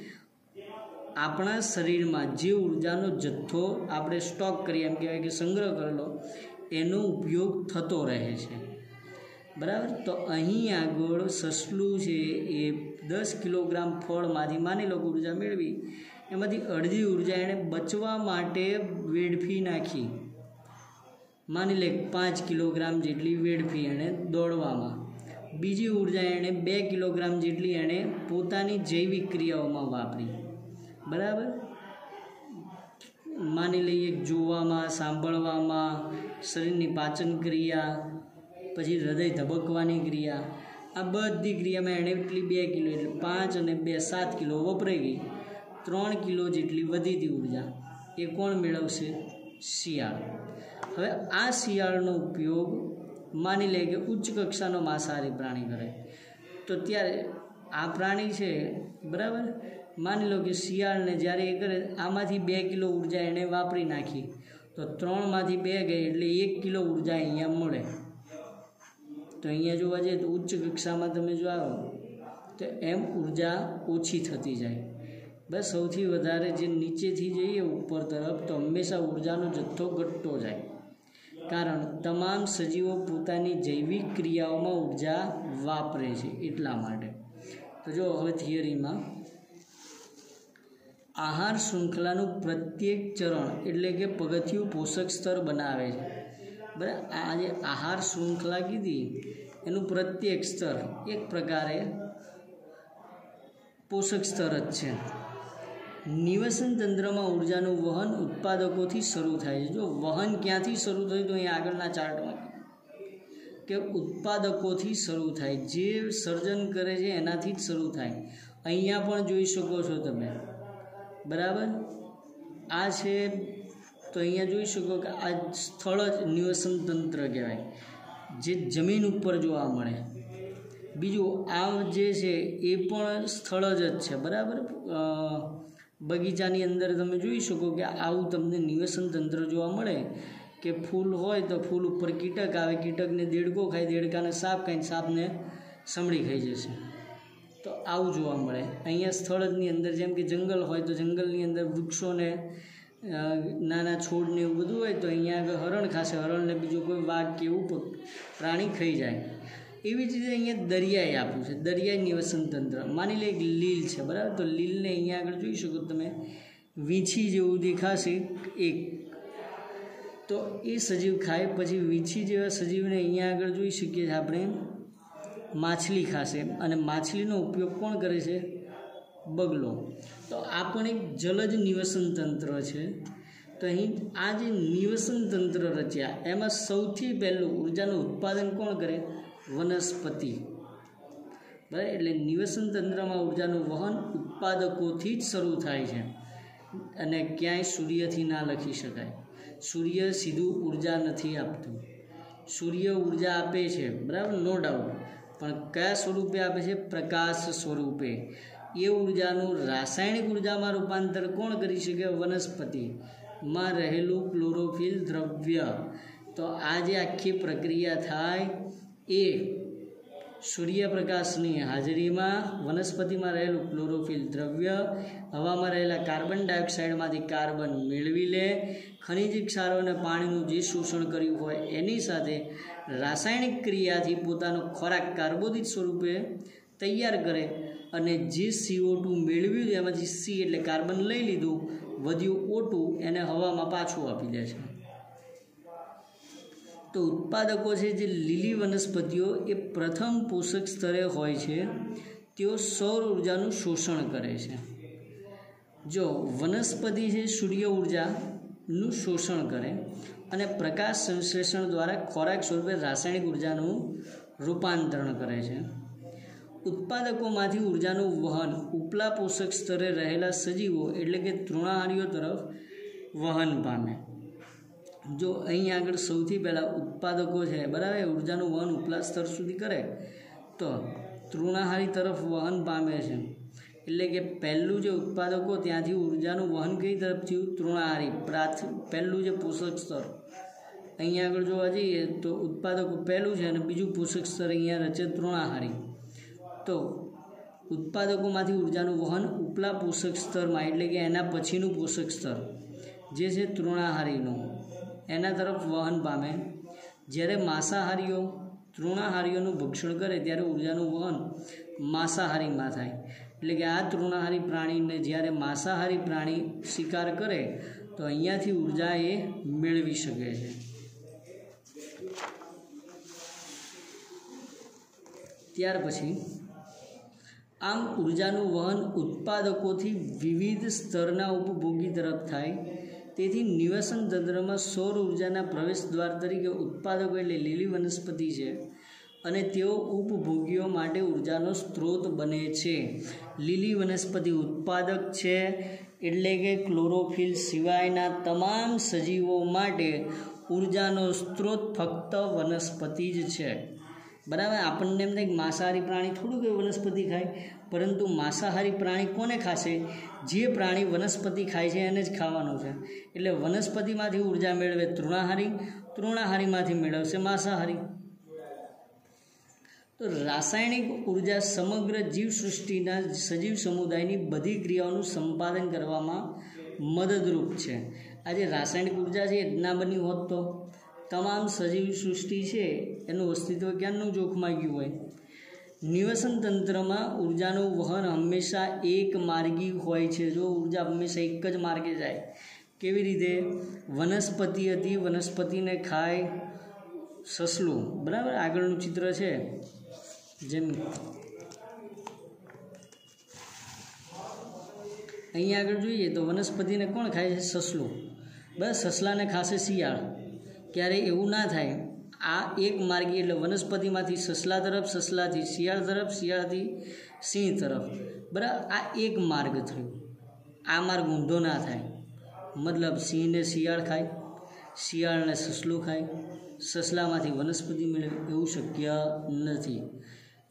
આપણા શરીરમાં જે ઉર્જાનો જથ્થો આપણે સ્ટોક કરીએ, એમ કહેવાય કે સંગ્રહ કરેલો, એનો ઉપયોગ થતો રહે છે. બરાબર? તો અહીં આગળ સસલું છે એ દસ કિલોગ્રામ ફળમાંથી માની લો ઊર્જા મેળવી, એમાંથી અડધી ઊર્જા એણે બચવા માટે વેડફી નાખી. માની લે પાંચ કિલોગ્રામ જેટલી વેડફી એણે દોડવામાં. બીજી ઊર્જા એણે બે કિલોગ્રામ જેટલી એણે પોતાની જૈવિક ક્રિયાઓમાં વાપરી. બરાબર? માની લઈએ જોવામાં, સાંભળવામાં, શરીરની પાચન ક્રિયા, પછી હૃદય ધબકવાની ક્રિયા, આ બધી ક્રિયામાં એણે એટલી બે કિલો એટલે પાંચ અને બે સાત કિલો વપરાઈ ગઈ. ત્રણ કિલો જેટલી વધી હતી ઊર્જા. એ કોણ મેળવશે? શિયાળ. હવે આ શિયાળનો ઉપયોગ માની લે કે ઉચ્ચ કક્ષાનો માંસાહારી પ્રાણી કરે. તો ત્યારે આ પ્રાણી છે, બરાબર? માની લો કે શિયાળને જ્યારે એ કરે આમાંથી બે કિલો ઊર્જા એણે વાપરી નાખી, તો ત્રણમાંથી બે ગઈ એટલે એક કિલો ઊર્જા અહીંયા મળે. તો અહીંયા જોવા જઈએ તો ઉચ્ચ કક્ષામાં તમે જો આવો તો એમ ઊર્જા ઓછી થતી જાય. બસ સૌથી વધારે જે નીચેથી જઈએ ઉપર તરફ, તો હંમેશા ઉર્જાનો જથ્થો ઘટતો જાય. કારણ તમામ સજીવો પોતાની જૈવિક ક્રિયાઓમાં ઊર્જા વાપરે છે એટલા માટે. તો જો હવે થિયરીમાં આહાર શૃંખલાનું પ્રત્યેક ચરણ એટલે કે પગથિયું પોષક સ્તર બનાવે છે. બરાબર? આ જે આહાર શૃંખલા કીધી, એનું પ્રત્યેક સ્તર એક પ્રકારે પોષક સ્તર જ છે. નિવસન તંત્રમાં ઉર્જાનું વહન ઉત્પાદકોથી શરૂ થાય છે. જો વહન ક્યાંથી શરૂ થયું તો અહીં આગળના ચાર્ટમાં કે ઉત્પાદકોથી શરૂ થાય. જે સર્જન કરે છે એનાથી જ શરૂ થાય. અહીંયા પણ જોઈ શકો છો તમે. બરાબર? આ છે તો અહીંયા જોઈ શકો કે આ સ્થળ જ નિવસન તંત્ર કહેવાય. જે જમીન ઉપર જોવા મળે. બીજું આ જે છે એ પણ સ્થળ જ છે, બરાબર? બગીચાની અંદર તમે જોઈ શકો કે આવું તમને નિવસન તંત્ર જોવા મળે કે ફૂલ હોય તો ફૂલ ઉપર કીટક આવે, કીટકને દેડકો ખાય, દેડકાને સાપ ખાઈને સાપને સમળી ખાઈ જશે. તો આવું જોવા મળે. અહીંયા સ્થળની અંદર જેમ કે જંગલ હોય તો જંગલની અંદર વૃક્ષોને નાના છોડને એવું બધું હોય તો અહીંયા આગળ હરણ ખાશે. હરણને બીજું કોઈ વાઘ કે એવું પ્રાણી ખાઈ જાય. એવી જ રીતે અહીંયા દરિયાએ આપ્યું છે. દરિયાઈ નિવસન તંત્ર માની લે એક લીલ છે, બરાબર? તો લીલને અહીંયા આગળ જોઈ શકો તમે. વીંછી જેવું દેખાશે એક. તો એ સજીવ ખાય, પછી વીંછી જેવા સજીવને અહીંયા આગળ જોઈ શકીએ છીએ આપણે. માછલી ખાશે અને માછલીનો ઉપયોગ કોણ કરે છે? બગલો. તો આ પણ એક જલજ નિવસન તંત્ર છે. તો અહીં આ જે નિવસન તંત્ર રચ્યા, એમાં સૌથી પહેલું ઉર્જાનું ઉત્પાદન કોણ કરે? વનસ્પતિ. બરાબર? એટલે નિવસન તંત્રમાં ઉર્જાનું વહન ઉત્પાદકોથી જ શરૂ થાય છે. અને ક્યાંય સૂર્યથી ના લખી શકાય. સૂર્ય સીધું ઊર્જા નથી આપતું. સૂર્ય ઊર્જા આપે છે. બરાબર? નો ડાઉટ પણ કયા સ્વરૂપે આપે છે? પ્રકાશ સ્વરૂપે. એ ઉર્જાનું રાસાયણિક ઉર્જામાં રૂપાંતર કોણ કરી શકે? વનસ્પતિમાં રહેલું ક્લોરોફિલ દ્રવ્ય. તો આ જે આખી પ્રક્રિયા થાય એ સૂર્યપ્રકાશની હાજરીમાં વનસ્પતિમાં રહેલું ક્લોરોફિલ દ્રવ્ય હવામાં રહેલા કાર્બન ડાયોક્સાઇડમાંથી કાર્બન મેળવી લે. ખનિજ ક્ષારો અને પાણીનું જે શોષણ કર્યું હોય એની સાથે રાસાયણિક ક્રિયાથી પોતાનો ખોરાક કાર્બોદિત સ્વરૂપે તૈયાર કરે અને જે સીઓ ટુ મેળવ્યું એમાંથી સી એટલે કાર્બન લઈ લીધું, વધ્યું ઓટું એને હવામાં પાછું આપી દે છે. તો ઉત્પાદકો છે જે લીલી વનસ્પતિઓ એ પ્રથમ પોષક સ્તરે હોય છે, તેઓ સૌર ઉર્જાનું શોષણ કરે છે. જો વનસ્પતિ છે સૂર્ય ઉર્જાનું શોષણ કરે અને પ્રકાશ સંશ્લેષણ દ્વારા ખોરાક સ્વરૂપે રાસાયણિક ઉર્જાનું રૂપાંતરણ કરે છે. ઉત્પાદકોમાંથી ઉર્જાનું વહન ઉપલા પોષક સ્તરે રહેલા સજીવો એટલે કે તૃણાહારીઓ તરફ વહન પામે. જો અહીં આગળ સૌથી પહેલાં ઉત્પાદકો છે, બરાબર ઉર્જાનું વહન ઉપલા સ્તર સુધી કરે, તો તૃણાહારી તરફ વહન પામે છે. એટલે કે પહેલું જે ઉત્પાદકો ત્યાંથી ઉર્જાનું વહન કઈ તરફ થયું તૃણાહારી પ્રાથ, પહેલું જે પોષક સ્તર. અહીંયા આગળ જોવા જઈએ તો ઉત્પાદકો પહેલું છે અને બીજું પોષક સ્તર અહીંયા રચે તૃણાહારી તો ઉત્પાદકોમાંથી ઉર્જાનું વહન ઉપલા પોષક સ્તરમાં, એટલે કે એના પછીનું પોષક સ્તર, જે છે તૃણાહારીનું એના તરફ વહન પામે. જ્યારે માંસાહારીઓ તૃણાહારીઓનું ભક્ષણ કરે, ત્યારે ઉર્જાનું વહન માંસાહારીમાં થાય. એટલે કે આ તૃણાહારી પ્રાણીને જ્યારે માંસાહારી પ્રાણી શિકાર કરે, તો અહીંયાથી ઊર્જા એ મેળવી શકે છે. ત્યાર પછી, આમ ઉર્જાનું વહન ઉત્પાદકોથી વિવિધ સ્તરના ઉપભોગી તરફ થાય, તેથી નિવસન તંત્રમાં સૌર ઉર્જાના પ્રવેશ દ્વાર તરીકે ઉત્પાદકો એટલે લીલી વનસ્પતિ છે. અને તેઓ ઉપભોગીઓ માટે ઉર્જાનો સ્ત્રોત બને છે. લીલી વનસ્પતિ ઉત્પાદક છે એટલે કે ક્લોરોફિલ સિવાયના તમામ સજીવો માટે ઉર્જાનો સ્ત્રોત ફક્ત વનસ્પતિ જ છે. બરાબર, આપણને એમ થાય માંસાહારી પ્રાણી થોડું કોઈ વનસ્પતિ ખાય, પરંતુ માંસાહારી પ્રાણી કોને ખાશે? જે પ્રાણી વનસ્પતિ ખાય છે એને જ ખાવાનું છે. એટલે વનસ્પતિમાંથી ઊર્જા મેળવે તૃણાહારી, તૃણાહારીમાંથી મેળવશે માંસાહારી. તો રાસાયણિક ઊર્જા સમગ્ર જીવસૃષ્ટિના સજીવ સમુદાયની બધી ક્રિયાઓનું સંપાદન કરવામાં મદદરૂપ છે. આજે રાસાયણિક ઊર્જા છે ના બની હોત તો? તમામ સજીવ સૃષ્ટિ છે, એનું અસ્તિત્વ ક્યાંનું જોખમાઈ ગયું હોય? નિવસન તંત્રમાં ઉર્જાનું વહન હંમેશા એક માર્ગી હોય છે. જો ઊર્જા હંમેશા એક જ માર્ગે જાય, કેવી રીતે? વનસ્પતિ હતી, વનસ્પતિને ખાય સસલું. બરાબર? આગળનું ચિત્ર છે. જેમ અહીંયા આગળ જોઈએ તો વનસ્પતિને કોણ ખાય છે? સસલું. બસ સસલાને ખાશે શિયાળ. ક્યારે એવું ના થાય, આ એક માર્ગી એટલે વનસ્પતિમાંથી સસલા તરફ, સસલાથી શિયાળ તરફ, શિયાળથી સિંહ તરફ. બરાબર આ એક માર્ગ થયો. આ માર્ગ ઊંધો ના થાય. મતલબ સિંહને શિયાળ ખાય, શિયાળને સસલું ખાય. સસલામાંથી વનસ્પતિ મેળવે એવું શક્ય નથી.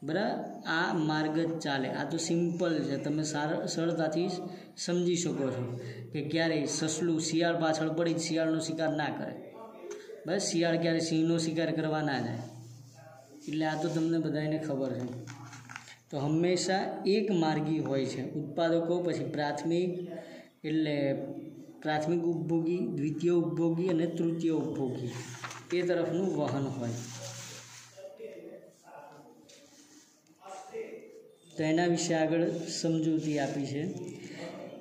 બરાબર? આ માર્ગ જ ચાલે. આ તો સિમ્પલ છે. તમે સરળતાથી સમજી શકો છો કે ક્યારેય સસલું શિયાળ પાછળ પડી શિયાળનો શિકાર ના કરે. બસ શિયાળ ક્યારે સિંહનો શિકાર કરવા ના જાય. એટલે આ તો તમને બધાને ખબર છે. તો હંમેશા એક માર્ગી હોય છે. ઉત્પાદકો, પછી પ્રાથમિક, એટલે પ્રાથમિક ઉપભોગી, દ્વિતીય ઉપભોગી અને તૃતીય ઉપભોગી. એ તરફનું વહન હોય. તો એના વિશે આગળ સમજૂતી આપી છે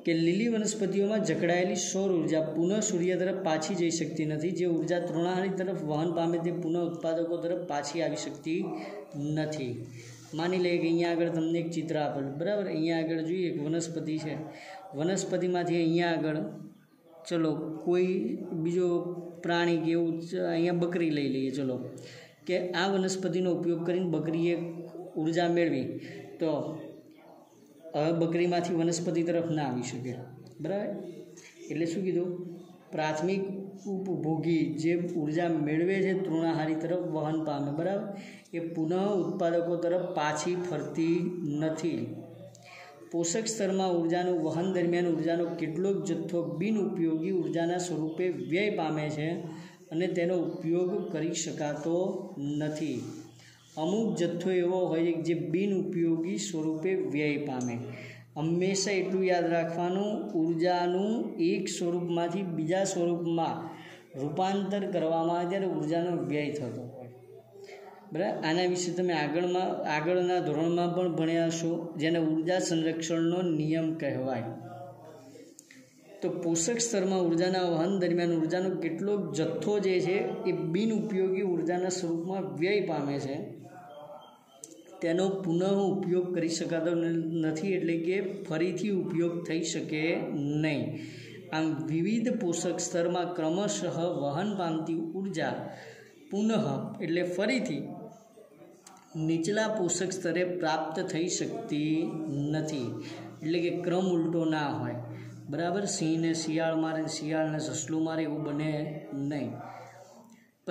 કે લીલી વનસ્પતિઓમાં જકડાયેલી સૌર ઊર્જા પુનઃ સૂર્ય તરફ પાછી જઈ શકતી નથી. જે ઊર્જા તૃણાહારી તરફ વહન પામે તે પુનઃ ઉત્પાદકો તરફ પાછી આવી શકતી નથી. માની લઈએ કે અહીંયા આગળ તમને એક ચિત્ર આપેલું. બરાબર? અહીંયા આગળ જોઈએ એક વનસ્પતિ છે. વનસ્પતિમાંથી અહીંયા આગળ ચલો કોઈ બીજો પ્રાણી કે એવું અહીંયા બકરી લઈ લઈએ, ચલો. કે આ વનસ્પતિનો ઉપયોગ કરીને બકરીએ ઊર્જા મેળવી. તો બકરીમાંથી વનસ્પતિ તરફ ના આવી શકે. બરાબર? એટલે શું કીધું? પ્રાથમિક ઉપભોગી જે ઊર્જા મેળવે છે તૃણાહારી તરફ વહન પામે, બરાબર? એ પુનઃ ઉત્પાદકો તરફ પાછી ફરતી નથી. પોષક સ્તરમાં ઉર્જાનું વહન દરમિયાન ઉર્જાનો કેટલોક જથ્થો બિનઉપયોગી ઉર્જાના સ્વરૂપે વ્યય પામે છે અને તેનો ઉપયોગ કરી શકાતો નથી. અમુક જથ્થો એવો હોય જે બિનઉપયોગી સ્વરૂપે વ્યય પામે. હંમેશા એટલું યાદ રાખવાનું, ઉર્જાનું એક સ્વરૂપમાંથી બીજા સ્વરૂપમાં રૂપાંતર કરવામાં ત્યારે ઉર્જાનો વ્યય થતો હોય. બરાબર? આના વિશે તમે આગળમાં, આગળના ધોરણમાં પણ ભણ્યા છો જેને ઊર્જા સંરક્ષણનો નિયમ કહેવાય. તો પોષક સ્તરમાં ઉર્જાના વહન દરમિયાન ઉર્જાનો કેટલોક જથ્થો જે છે એ બિનઉપયોગી ઉર્જાના સ્વરૂપમાં વ્યય પામે છે. તેનો પુનઃ ઉપયોગ કરી શકાતો નથી એટલે કે ફરીથી ઉપયોગ થઈ શકે નહીં. આમ વિવિધ પોષક સ્તરમાં ક્રમશઃ વહન પામતી ઊર્જા પુનઃ એટલે ફરીથી નીચલા પોષક સ્તરે પ્રાપ્ત થઈ શકતી નથી. એટલે કે ક્રમ ઉલટો ના હોય. બરાબર? સિંહને શિયાળ મારે, શિયાળને સસલું મારે એવું બને નહીં.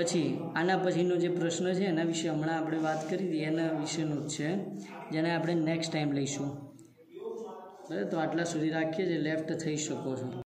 પછી આના પછીનો જે પ્રશ્ન છે, એના વિશે હમણાં આપણે વાત કરી હતી, એના વિશેનો જ છે, જેને આપણે નેક્સ્ટ ટાઈમ લઈશું. બરાબર? તો આટલા સુધી રાખીએ જે લેફ્ટ થઈ શકો છો.